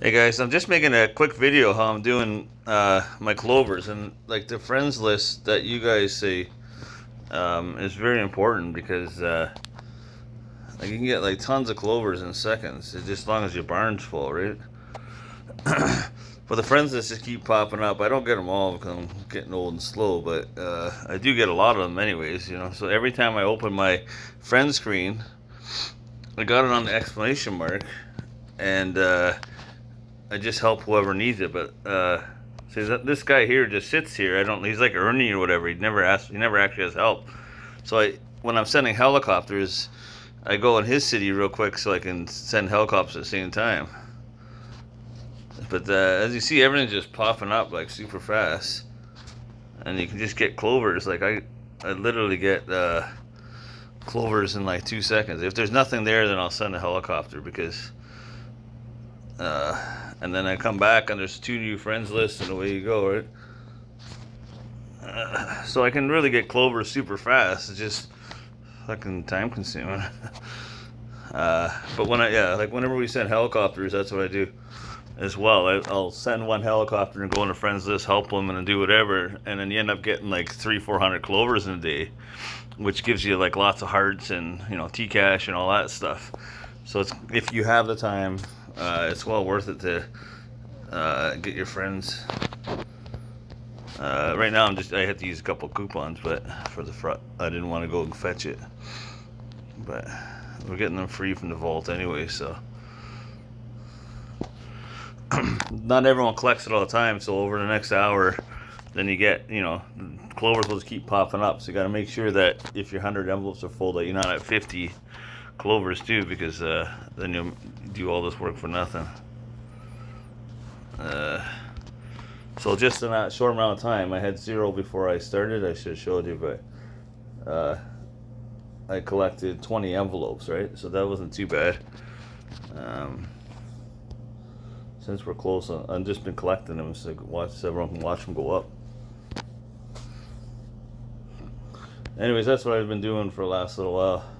Hey guys, I'm just making a quick video how I'm doing uh, my clovers and like the friends list that you guys see um, is very important because uh, like you can get like tons of clovers in seconds just as long as your barn's full, right? but the friends list just keep popping up. I don't get them all because I'm getting old and slow, but uh, I do get a lot of them anyways, you know. So every time I open my friend screen, I got it on the exclamation mark and uh, I just help whoever needs it. But uh, see, this guy here just sits here. I don't. He's like Ernie or whatever. He never asks. He never actually has help. So I, when I'm sending helicopters, I go in his city real quick so I can send helicopters at the same time. But uh, as you see, everything's just popping up like super fast, and you can just get clovers. Like I, I literally get uh, clovers in like two seconds. If there's nothing there, then I'll send a helicopter because. Uh, and then I come back and there's two new friends lists and away you go, right? Uh, so I can really get clover super fast. It's just fucking time consuming. uh, but when I, yeah, like whenever we send helicopters, that's what I do as well. I, will send one helicopter and go on a friends list, help them and do whatever. And then you end up getting like three, 400 clovers in a day, which gives you like lots of hearts and, you know, T-cash and all that stuff. So it's, if you have the time, uh, it's well worth it to uh, get your friends. Uh, right now, I'm just I have to use a couple coupons, but for the front, I didn't want to go and fetch it. But we're getting them free from the vault anyway, so. Not everyone collects it all the time, so over the next hour, then you get, you know, clovers will just keep popping up. So you got to make sure that if your 100 envelopes are full, that you're not at 50 clovers too, because uh, then you'll do all this work for nothing. Uh, so just in that short amount of time, I had zero before I started. I should have showed you, but uh, I collected 20 envelopes, right? So that wasn't too bad. Um, since we're close, I've just been collecting them so watch, so everyone can watch them go up. Anyways, that's what I've been doing for the last little while.